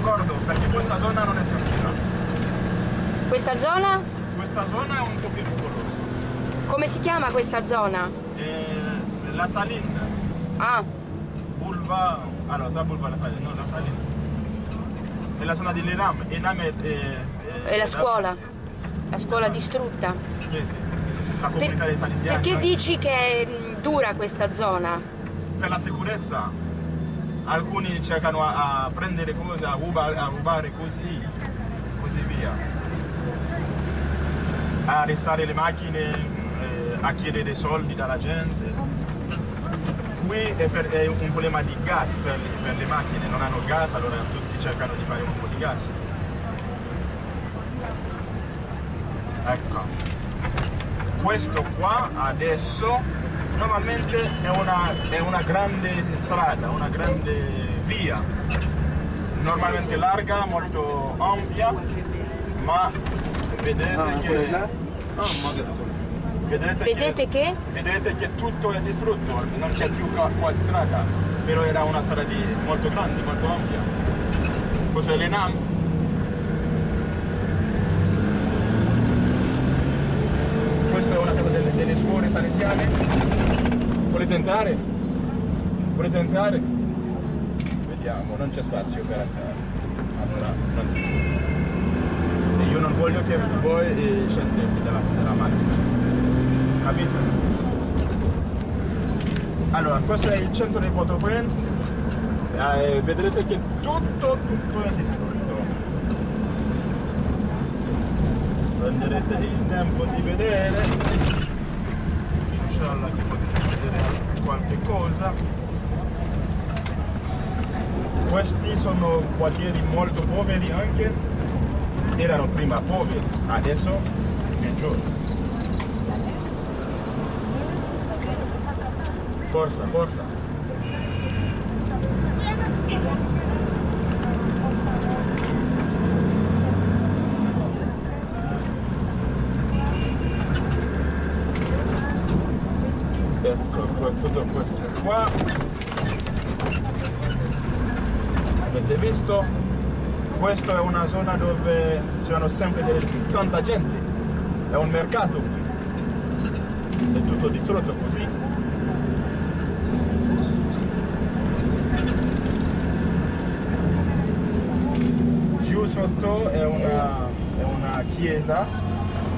D'accordo? Perché questa zona non è tranquilla. Questa zona? Questa zona è un po' pericolosa. Come si chiama questa zona? Eh, la Salina, Ah, Bulva, ah no, da Bulva la Salina, no, la Salina. È la zona di Lenam, Enam è, è, è la scuola. La scuola distrutta. Sì, sì. La Per- comunità dei salesiani. perché dici che è mh, dura questa zona? per la sicurezza alcuni cercano a, a prendere cose, a rubare, a rubare così, così via. A arrestare le macchine, eh, a chiedere soldi dalla gente. Qui è, per- è un problema di gas per, per le macchine, non hanno gas, allora tutti cercano di fare un po' di gas. Ecco. Questo qua adesso normalmente è una, è una grande strada, una grande via, normalmente larga, molto ampia, ma vedete che... Vedete, Vedete che? Vedete che tutto è distrutto, non c'è più qua- quasi strada, però era una strada di- molto grande, molto ampia. Questo è l'Enam. Questa è una casa delle, delle scuole salesiane. Volete entrare? Volete entrare? Vediamo, non c'è spazio per entrare. Allora, non si può. Io non voglio che voi eh, scendete dalla, dalla macchina. Capito? Allora, questo è il centro di Port-au-Prince. Eh, vedrete che tutto, tutto è distrutto. Prenderete il tempo di vedere. Inshallah che potete cosa. Questi sono quartieri molto poveri anche. Erano prima poveri, adesso peggiori. Forza, forza. Ecco, qua- tutto questo qua. Avete visto? Questa è una zona dove c'erano sempre delle- tanta gente. È un mercato. È tutto distrutto così. Giù sotto è una, è una chiesa,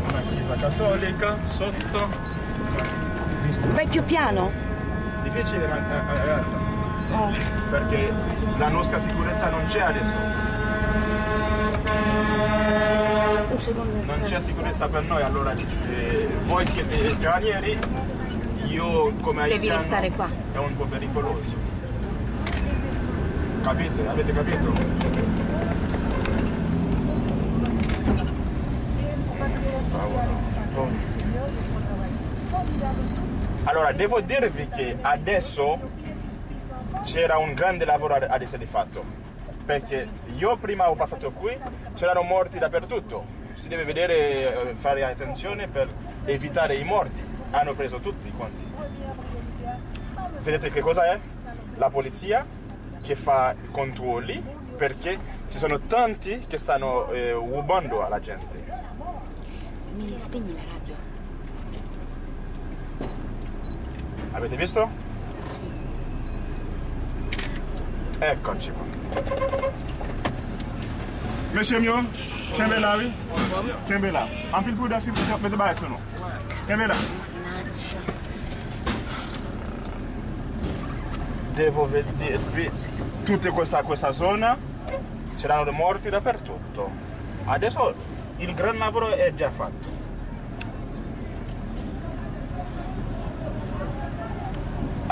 una chiesa cattolica, sotto. Più piano. Difficile ma- eh, ragazza, Oh. perché la nostra sicurezza non c'è adesso. Non c'è sicurezza per noi, allora eh, voi siete stranieri, io come Devi haitiano restare qua. È un po' pericoloso. Capite? Avete capito? Allora, devo dirvi che adesso c'era un grande lavoro ad essere fatto. Perché io prima ho passato qui, c'erano morti dappertutto. Si deve vedere, eh, fare attenzione per evitare i morti. Hanno preso tutti quanti. Vedete che cosa è? La polizia che fa controlli perché ci sono tanti che stanno eh, rubando alla gente. Mi spegni la radio. Avete visto? Eccoci qua. Monsieur mio, kembe là, oui? Kembe là. En pile poudre, s'il vous plaît, mettez bas sono. Kembe là. Devo vedervi tutta questa, questa zona, c'erano morti dappertutto. Adesso il gran lavoro è già fatto.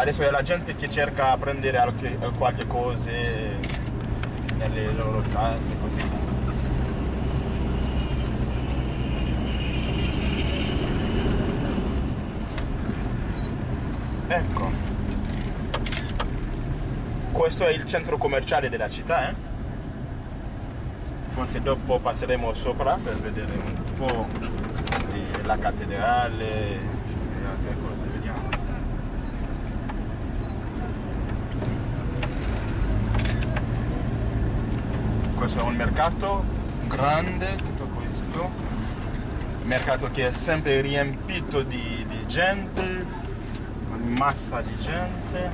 Adesso è la gente che cerca di prendere anche qualche cosa nelle loro case, così. Ecco. Questo è il centro commerciale della città, eh? Forse dopo passeremo sopra per vedere un po' la cattedrale e altre cose, vediamo. Questo è un mercato grande, tutto questo. Mercato che è sempre riempito di, di gente, massa di gente.